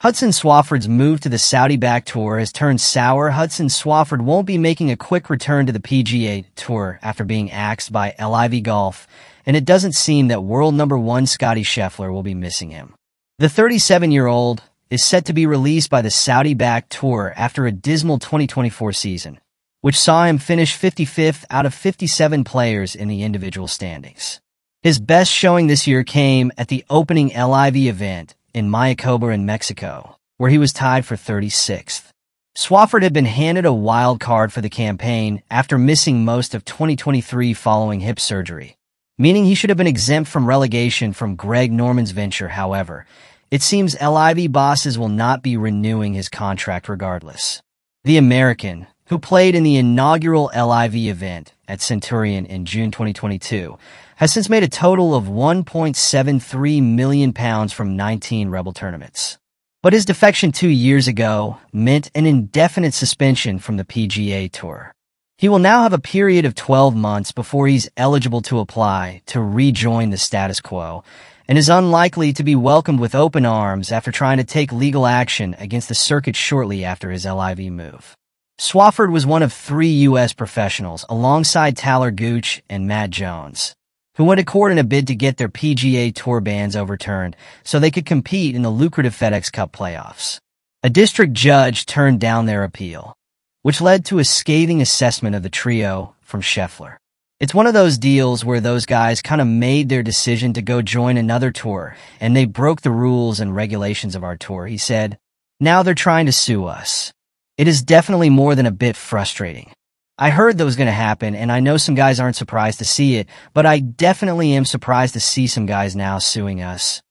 Hudson Swafford's move to the Saudi-backed tour has turned sour. Hudson Swafford won't be making a quick return to the PGA Tour after being axed by LIV Golf, and it doesn't seem that world number one Scottie Scheffler will be missing him. The 37-year-old is set to be released by the Saudi-backed tour after a dismal 2024 season, which saw him finish 55th out of 57 players in the individual standings. His best showing this year came at the opening LIV event in Mayakoba in Mexico, where he was tied for 36th. Swafford had been handed a wild card for the campaign after missing most of 2023 following hip surgery, meaning he should have been exempt from relegation from Greg Norman's venture, however. It seems LIV bosses will not be renewing his contract regardless. The American, who played in the inaugural LIV event at Centurion in June 2022, has since made a total of 1.73 million pounds from 19 Rebel tournaments. But his defection two years ago meant an indefinite suspension from the PGA Tour. He will now have a period of 12 months before he's eligible to apply to rejoin the status quo and is unlikely to be welcomed with open arms after trying to take legal action against the circuit shortly after his LIV move. Swafford was one of three U.S. professionals alongside Tyler Gooch and Matt Jones who went to court in a bid to get their PGA Tour bans overturned so they could compete in the lucrative FedEx Cup playoffs. A district judge turned down their appeal, which led to a scathing assessment of the trio from Scheffler. It's one of those deals where those guys kind of made their decision to go join another tour, and they broke the rules and regulations of our tour, he said. Now they're trying to sue us. It is definitely more than a bit frustrating. I heard that was going to happen, and I know some guys aren't surprised to see it, but I definitely am surprised to see some guys now suing us.